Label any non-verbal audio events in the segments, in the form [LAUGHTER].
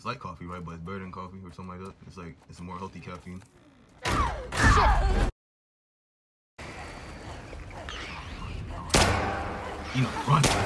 It's like coffee, right? But it's better than coffee or something like that. It's like it's a more healthy caffeine. You know, run.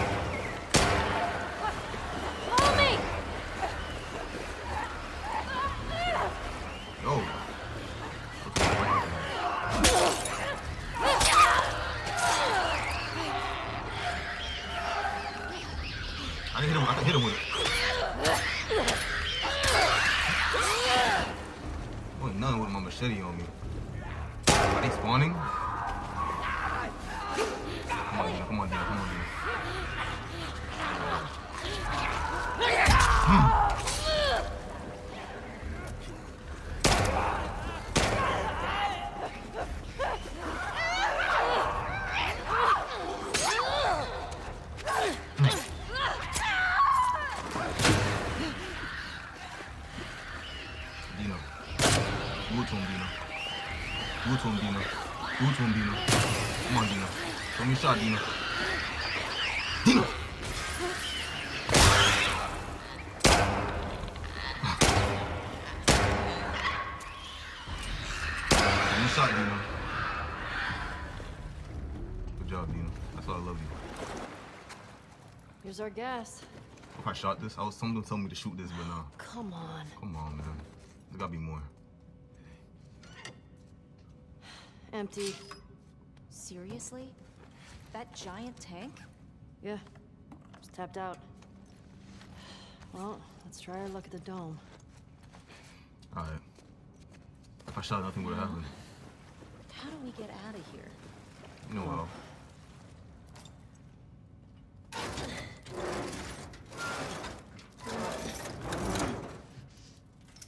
To him, Dina. Do it to him, Dina. Come on, Dina. Show me a shot, Dina. Dina! Show me a shot, Dina. Good job, Dino. That's why I love you. Here's our gas. If I shot this, I was someone told me to shoot this, but nah. Come on. Come on, man. There gotta be more. Empty. Seriously? That giant tank? Yeah. Just tapped out. Well, let's try our luck at the dome. Alright. If I shot, nothing would happen. How do we get out of here? Oh, you know.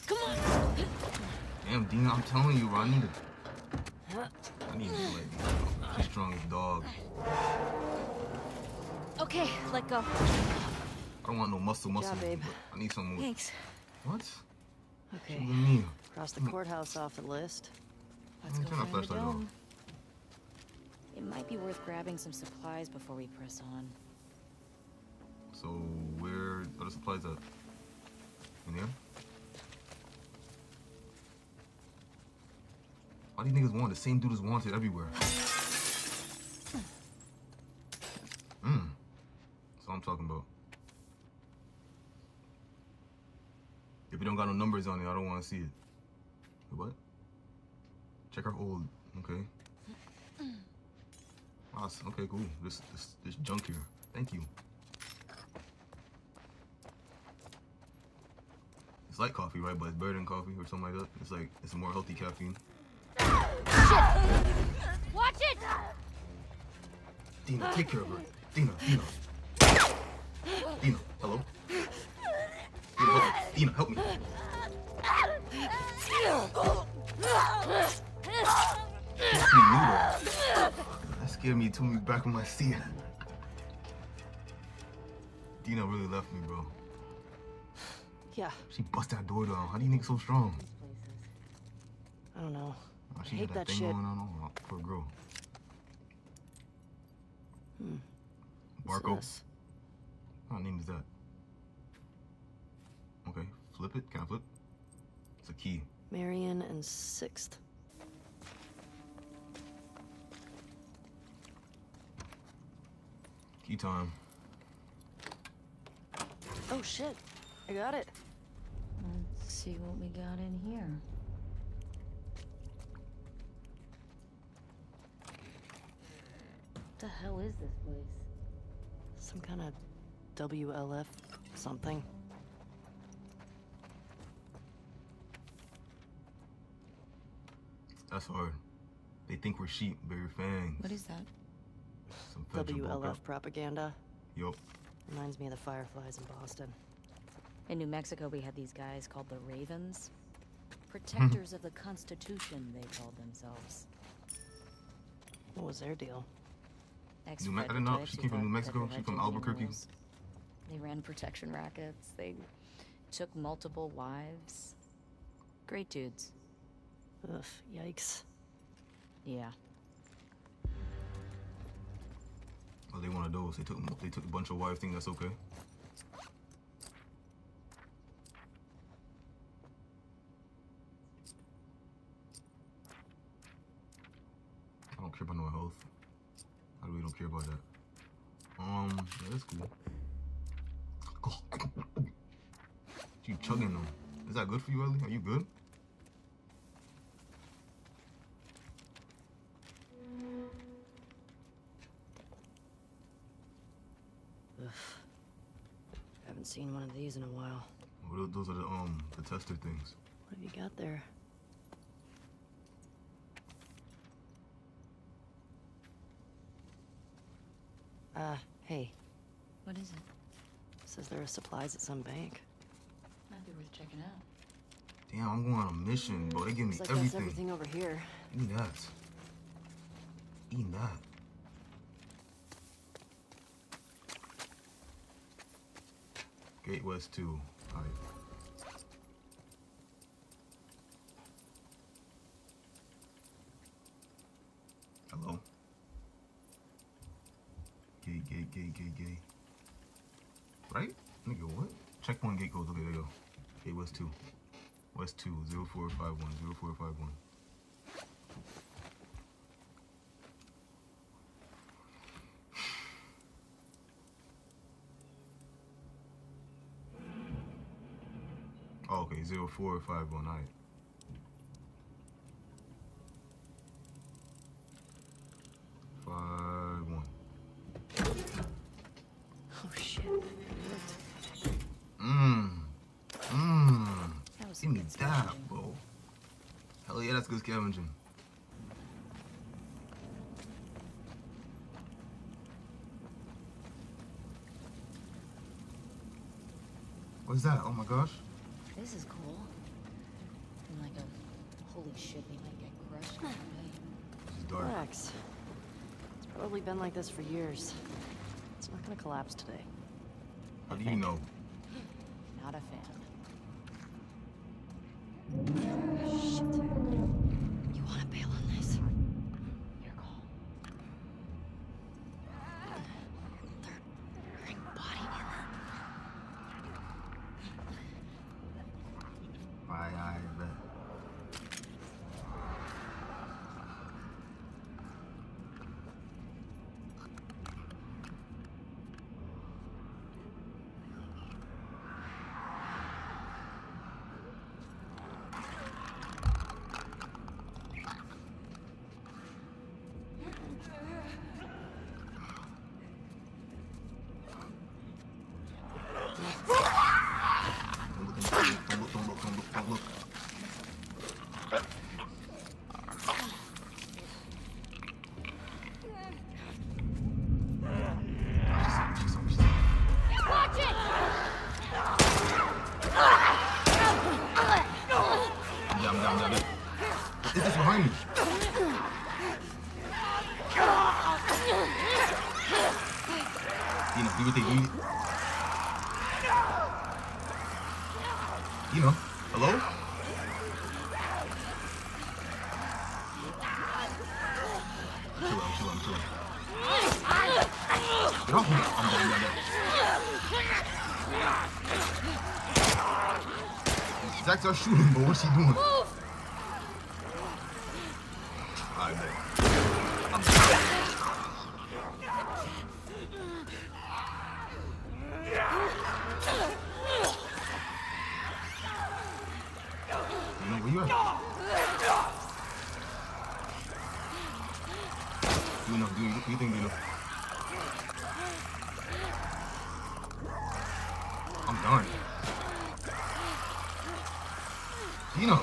Come on! Damn, Dina, I'm telling you, bro. I need to. I need to like she's strong dog. Okay, let go. I don't want no muscle, muscle. job, babe. I need some more. Thanks. What? Okay. What do you mean? Cross the courthouse off the list. Let's go find the dome. It might be worth grabbing some supplies before we press on. So where are the supplies at? In here? Why do niggas want the same dude is wanted everywhere? Hmm. That's what I'm talking about. If you don't got no numbers on it, I don't want to see it. What? Check our old. Okay. Awesome. Okay, cool. This this this junk here. Thank you. It's like coffee, right? But it's better than coffee or something like that. It's like it's more healthy caffeine. Watch it! Dina, take care of her. Dina, Dina. Dina, hello. Dina, help me. Dina, help me. That scared me. It took me back on my seat. Dina really left me, bro. Yeah, She bust that door down. How do you think so strong? I don't know. Oh, I she hate had that thing shit. going on. Oh, poor girl. Hmm. What's Barco. this? What name is that? Okay, flip it. Can I flip? It's a key. Marion and Sixth. Key time. Oh shit! I got it. Let's see what we got in here. The hell is this place? Some kind of WLF something. That's hard. They think we're sheep, but we're fangs. What is that? Some federal WLF broker. propaganda. Yup. Reminds me of the Fireflies in Boston. In New Mexico, we had these guys called the Ravens. Hmm. Protectors of the Constitution, they called themselves. What was their deal? New Me- I didn't know. She came from New Mexico? She from Albuquerque? They ran protection rackets. They took multiple wives. Great dudes. Ugh, yikes. Yeah. Oh, they one of those. They took they took a bunch of wives. Think that's okay? care about no health. I really don't care about that. Um, yeah, that's cool. You chugging them. Is that good for you, Ellie? Are you good? Haven't seen one of these in a while. Well, those are the um the tester things. What have you got there? Uh, hey. What is it? Says there are supplies at some bank. Might be worth checking out. Damn, I'm going on a mission, bro. They give me Looks like that's everything. everything over here. Eat that. Eat that. Gate West 2. Alright. Hello? Gate, gate, gate, gate, gate. Right? Nigga, what? Checkpoint gate code. Okay, there you go. Gate West 2. West 2, 0451, 0451. Oh, okay, 0451, alright. Five one. Oh shit. It worked. Mmm. Mmm. That was Give some me good that, scavenging. bro. Hell yeah, that's good scavenging. What's that? Oh my gosh. This is cool. I'm like a holy shit, we might get crushed. kind. This is dark. Relax. It's probably been like this for years. It's not gonna collapse today. How do you know? Not a fan. Shit. You wanna bail on this? Your call. They're wearing body armor. I, I bet. Don't look, don't look, don't look, don't look, don't look, don't look. She's on, she's on. I'm down, I'm down, I'm down. What is this behind me? Dina, do your thing. Do You know, hello? Chill out, chill out, chill out. Get off me. I'm down, down. Zach's are shooting, but what's he doing? Alright, man. I'm You know where you at? You know, do you, you think you know? I'm done. Dino.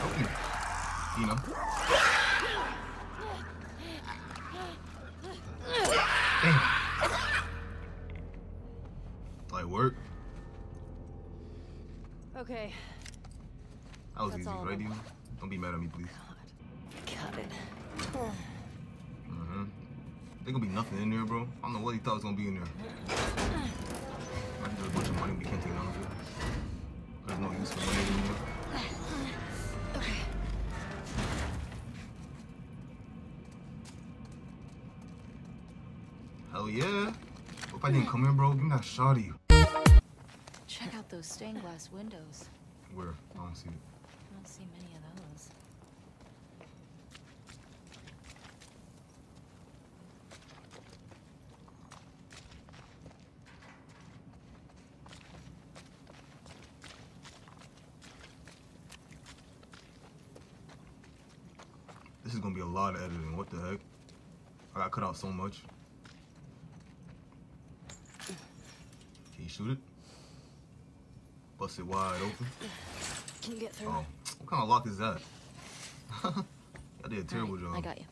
Help me. Dino. Damn. Like work. Okay. That was That's easy, right. Dino? Don't be mad at me, please. God. Got it. Mm-hmm. There gonna be nothing in there, bro. I don't know what he thought was gonna be in there. I do a bunch of money, we can't take none of it. There's no use for money anymore. Hell yeah. Hope I didn't come in, bro. Give me that shot of you. Check out those stained glass windows. Where? I don't see it. I don't see many of those. This is gonna be a lot of editing. What the heck? I got cut out so much. Shoot it? Bust it wide open. Can you get through? Oh, what kind of lock is that? [LAUGHS] I did a terrible Alright, job. I got you.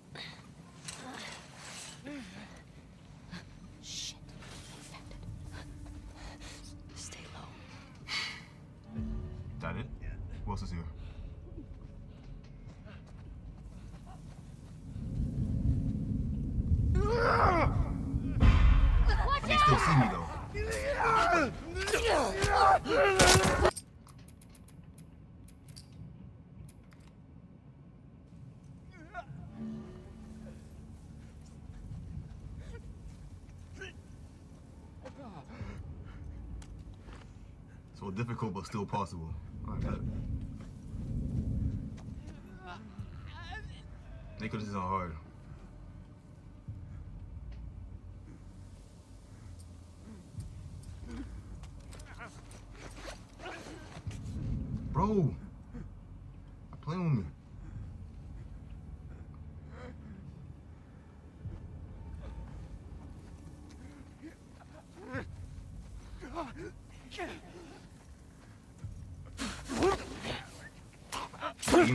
So difficult but still possible. Got it. Isn't hard. Bro, stop playing with me.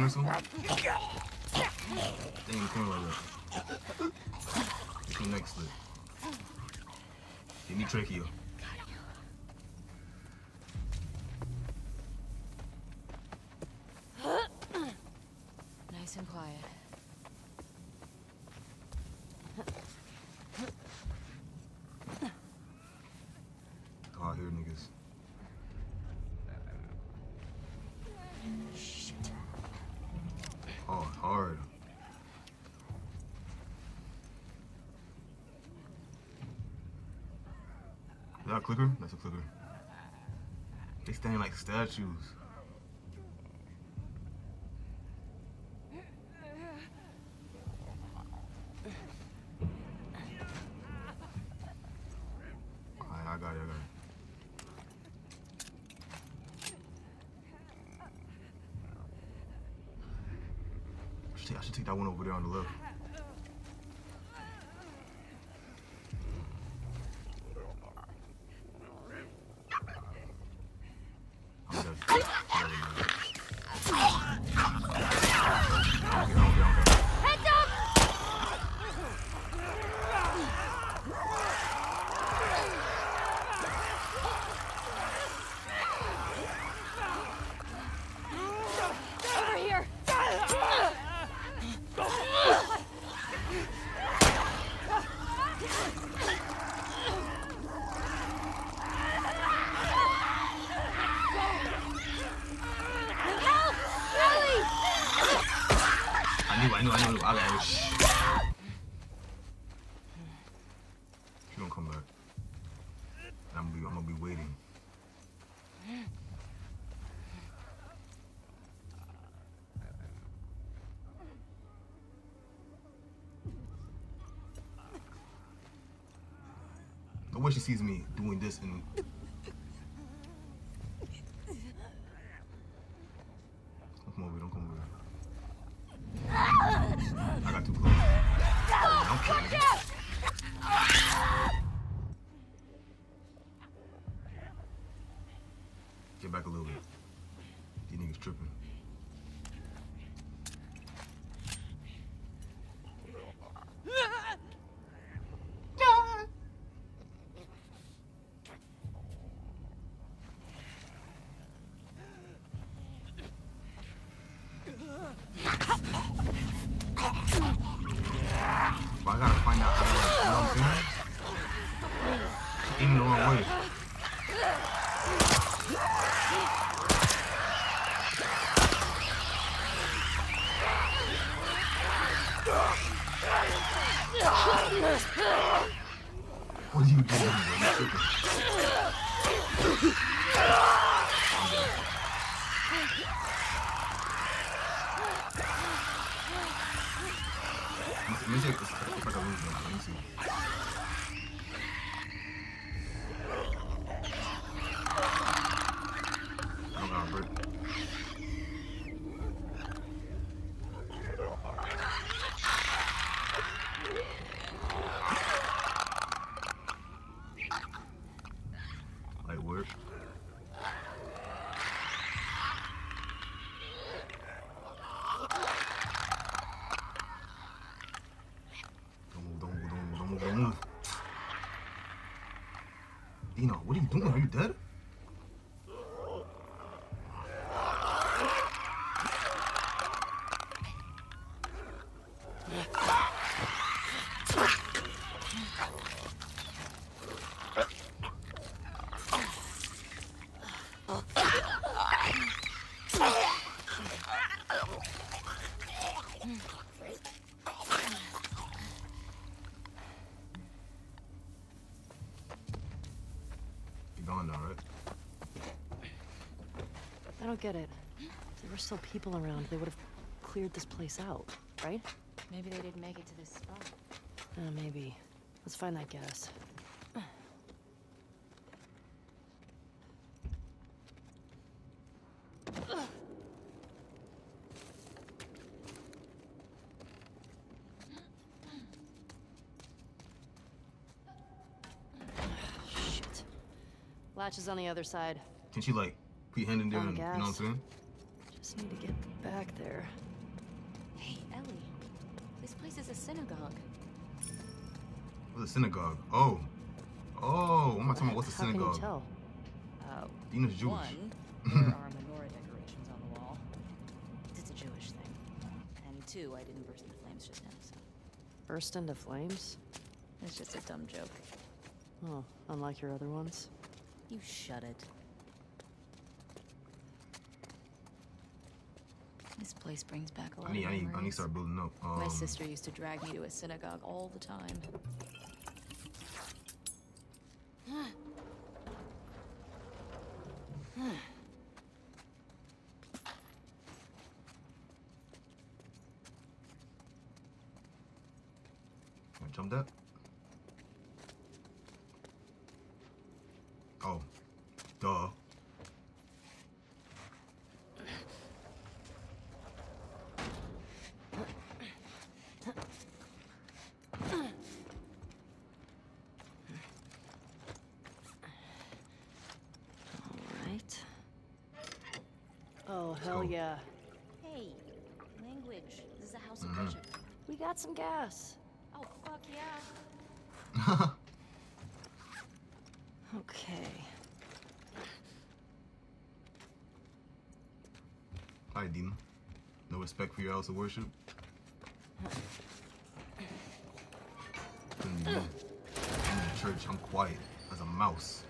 Eating or something? Stay in the corner like that. Get your neck slit. Give me trachea. Nice and quiet. Oh, I hear niggas. Shit. Oh, hard. Is that a clicker? That's a clicker. They stand like statues. Alright, I got it, I got it. I should, take, I should take that one over there on the left. I'm dead. I'm dead, I'm dead. Okay, okay, okay. Over here! Help! Ellie! I knew, I knew, I knew. I got it. Shh. She gonna come back. And I'm gonna be, I'm gonna be waiting. The way she sees me doing this and Don't come over don't come over. I got too close. I'm kidding. Get What are you doing, bro? You don't get it. If there were still people around, they would have cleared this place out, right? Maybe they didn't make it to this spot. Uh, maybe. Let's find that gas. Shit. Latch is on the other side. Can she like put your hand in there On and you know what I'm gas. saying? Just need to get back there. Hey, Ellie. This place is a synagogue. What's a synagogue? Oh. Oh, I'm not talking about what's a synagogue? How can you tell? Uh, Dina's Jewish. One, [LAUGHS] there are menorah decorations on the wall. It's a Jewish thing. And two, I didn't burst into flames just now, so Burst into flames? it's just a dumb joke. Oh, unlike your other ones. You shut it. This place brings back a lot I need, of I need, I need to start building up. Um, My sister used to drag me to a synagogue all the time. Jump that? Oh, duh. Alright. Oh, hell go. yeah. Hey, language. This is a house of Mhm. worship. We got some gas. Oh, fuck yeah. [LAUGHS] Okay. Hi, Dina. No respect for your house of worship? Couldn't be me. I'm in church. I'm quiet as a mouse.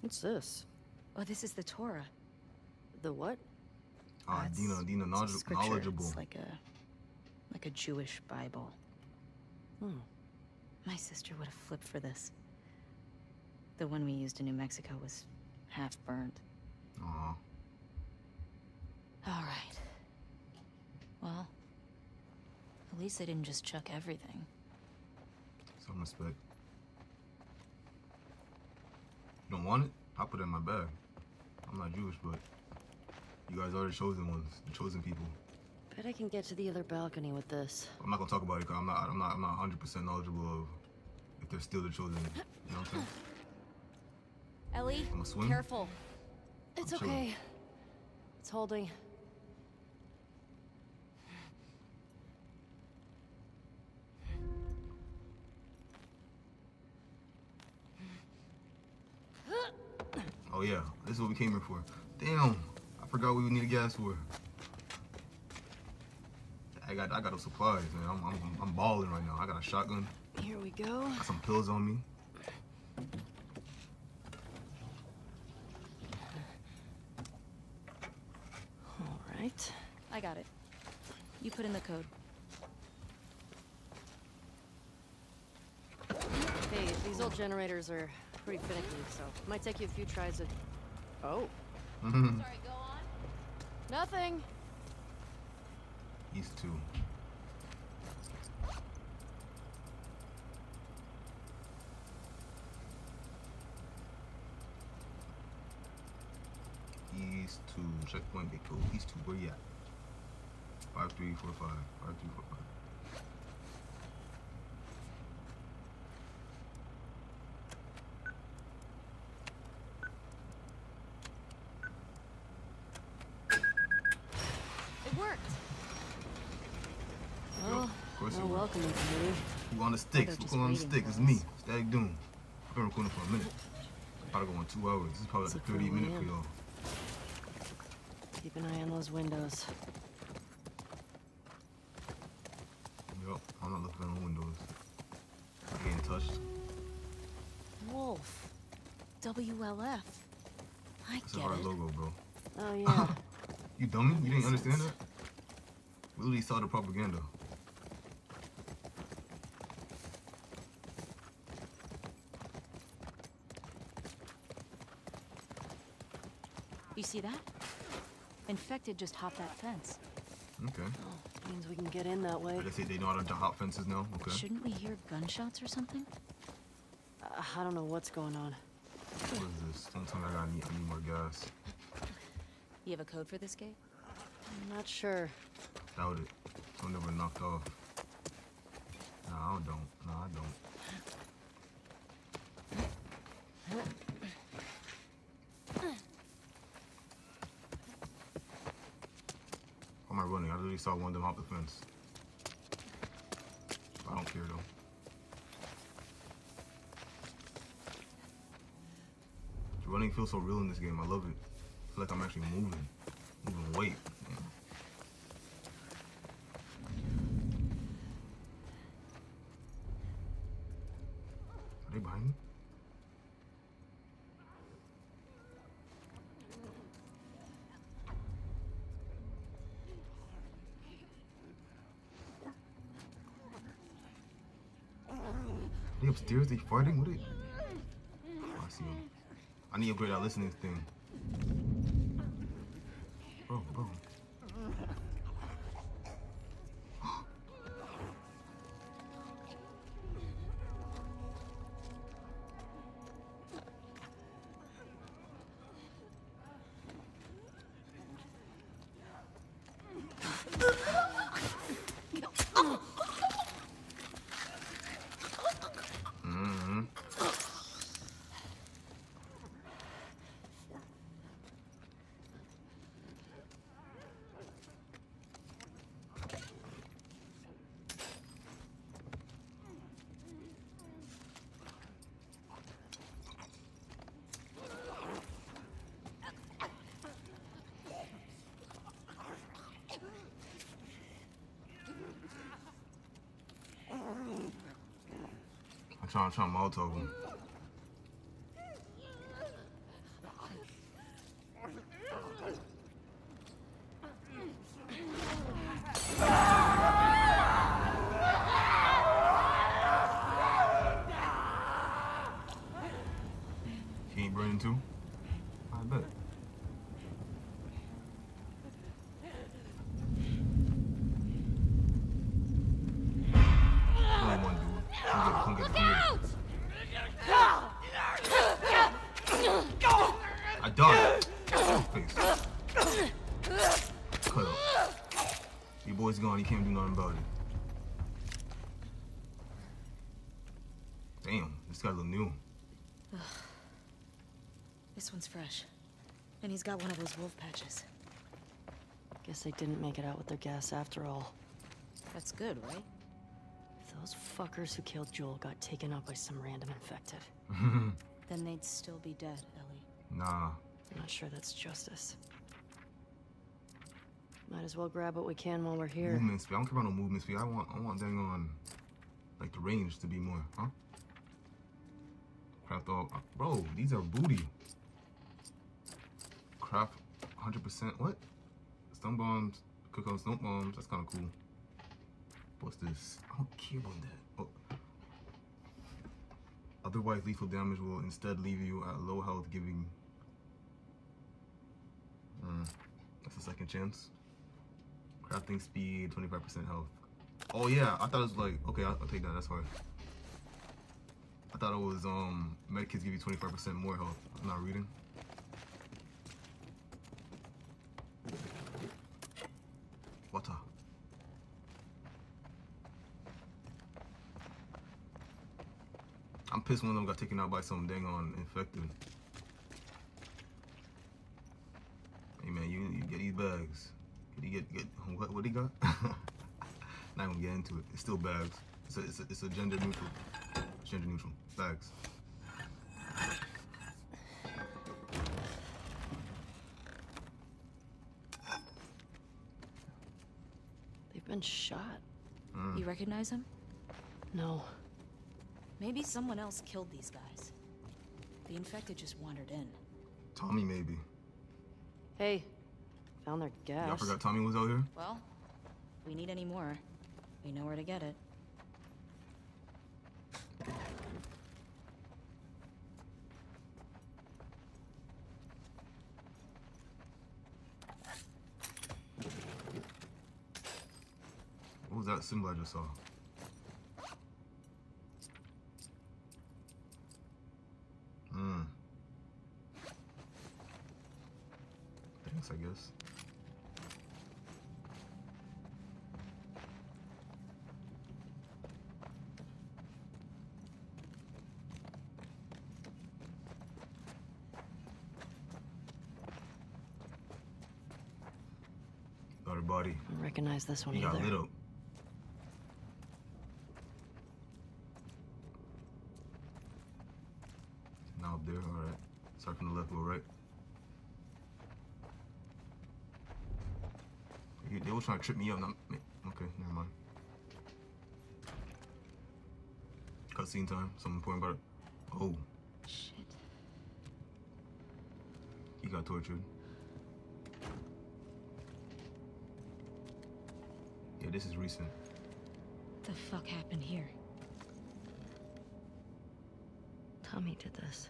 What's this? Oh, this is the Torah. The what? Ah, That's- Dina, Dina, it's a knowledge- scripture. knowledgeable. It's like a, like a Jewish Bible. Hmm. My sister would have flipped for this. The one we used in New Mexico was half burnt. Aw, All right. Well, at least they didn't just chuck everything. some respect. You don't want it? I'll put it in my bag. I'm not Jewish, but you guys are the chosen ones, the chosen people. Bet I can get to the other balcony with this. I'm not gonna talk about it because I'm not, I'm not, I'm not 100% knowledgeable of if they're still the chosen. You know what I'm saying? [GASPS] Ellie, I'ma swim? careful. It's I'm chilling. okay. It's holding. Oh yeah, this is what we came here for. Damn, forgot what we needed gas for. I got, I got those supplies, man. I'm, I'm, I'm balling right now. I got a shotgun, Here we go. got some pills on me. All right. I got it. You put in the code. Hey, these old generators are pretty finicky, so might take you a few tries to. Oh, Mhm. Sorry, go on. Nothing. East two. East two. Checkpoint Big Toe. East two. Where you at? Five three four five. Five three four five. It worked. Well, of course no it will. welcoming committee. Who on the sticks? they're on the sticks? It's me. Static Doom. I've been recording for a minute. Probably going two hours. This is probably like a a 30 minute for y'all. Keep an eye on those windows. Yup, I'm not looking on the windows. I'm getting touched. Wolf. WLF. I a get hard it. logo, bro. Oh yeah. [LAUGHS] You dummy? You didn't understand that? We literally saw the propaganda. See that? Infected just hopped that fence. Okay. oh, means we can get in that way. I guess they, they know how to hop fences now. Okay. Shouldn't we hear gunshots or something? Uh, I don't know what's going on. What is this? Don't tell me I gotta need, I need more gas. You have a code for this gate? I'm not sure. Doubt it. Don't never knocked off. Nah, I don't. Nah, I don't. Why am I running? I literally saw one of them hop the fence. I don't care though. Running feels so real in this game. I love it. I feel like I'm actually moving, moving weight. Yeah. Are they behind me? Are they upstairs? They fighting? Are they? Oh, I see them. I need to upgrade that listening thing. I'm trying, I'm trying to Molotov him. He ain't burning too? I bet. Only one dude. Come get it, come get it, come get it. I died. Face. Cut up. Your boy's gone. You can't do nothing about it. Damn, this guy look new. This one's fresh. And he's got one of those wolf patches. Guess they didn't make it out with their gas after all. That's good, right? If those fuckers who killed Joel got taken out by some random infected, [LAUGHS] Then they'd still be dead, Ellie. nah. I'm not sure that's justice. Might as well grab what we can while we're here. Movement speed. I don't care about no movement speed. I want I want dang on like the range to be more, huh? Craft all bro, these are booty. Craft 100% what? Stun bombs, cook on snow bombs, that's kinda cool. What's this? I don't care about that. Oh. Otherwise lethal damage will instead leave you at low health giving Mm, that's a second chance. Crafting speed, 25% health. Oh yeah, I thought it was like, okay, I'll, I'll take that, that's fine. I thought it was, um, medkits give you 25% more health. I'm not reading. Water. I'm pissed one of them got taken out by some dang on infected. Hey man, you, you get these bags. Did he get get what? What he got? [LAUGHS] Not gonna get into it. It's still bags. It's a it's a, it's a gender neutral. Gender neutral. Thanks. They've been shot. Mm. You recognize him? No. Maybe someone else killed these guys. The infected just wandered in. Tommy, maybe. Hey, found their gas. Y'all forgot Tommy was out here? Well, we need any more. We know where to get it. That symbol I just saw? Hmm. Thanks, I guess. Got body. I recognize this one got either. lit up. Now up there, alright. Start from the left, go right. They- They were trying to trip me up. Not, okay, never mind. Cutscene time. Something important about it. Oh, Shit. he got tortured. Yeah, this is recent. What the fuck happened here? Tommy did this.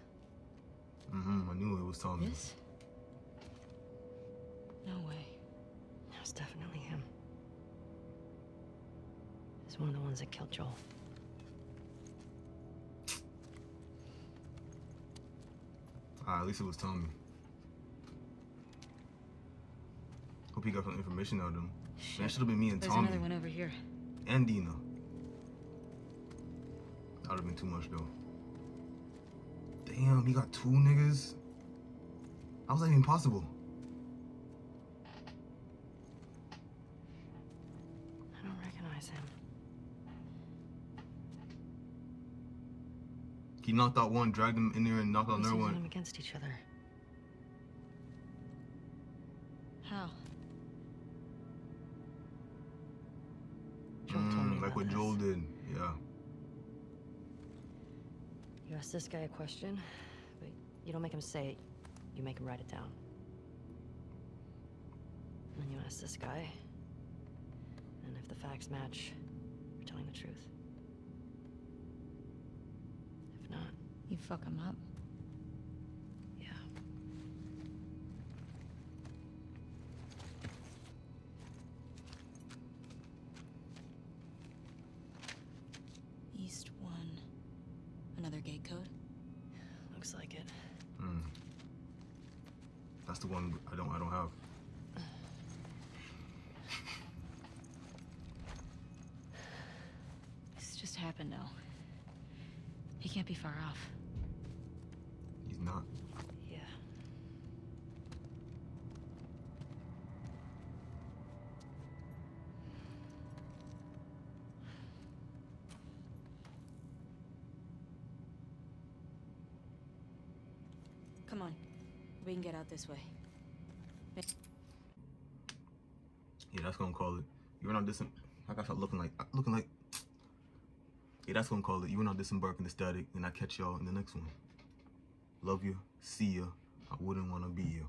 Mm-hmm. I knew it was Tommy. This? No way. It was definitely him. He's one of the ones that killed Joel. Ah, at least it was Tommy. Hope he got some information out of him. Man, it should have been me and There's Tommy another one over here. and Dina. That would have been too much though. Damn, he got two niggas. How was that even possible? He knocked out one, dragged him in there, and knocked out another using them one. against each other. How? Joel Mm, like what this. Joel did. Yeah. You ask this guy a question, but you don't make him say it. You make him write it down. And then you ask this guy, and if the facts match, you're telling the truth. If not, You fuck him up. yeah. East one. Another gate code? Looks like it. Mm. That's the one I don't. I don't have. This just happened now. He can't be far off. He's not. Yeah. Come on. We can get out this way. Yeah, that's gonna call it. You were not dis. I gotta looking like looking like. Yeah, that's gonna call it. You were not disembarking the static, and I catch y'all in the next one. Love you. See ya. I wouldn't wanna be you.